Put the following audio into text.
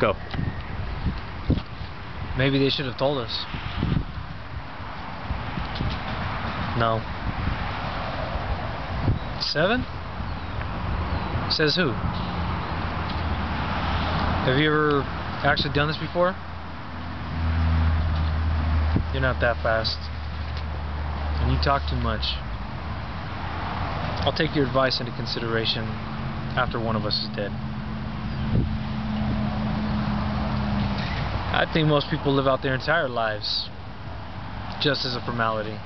Go. Maybe they should have told us. No. Seven? Says who? Have you ever actually done this before? You're not that fast. And you talk too much. I'll take your advice into consideration after one of us is dead. I think most people live out their entire lives just as a formality.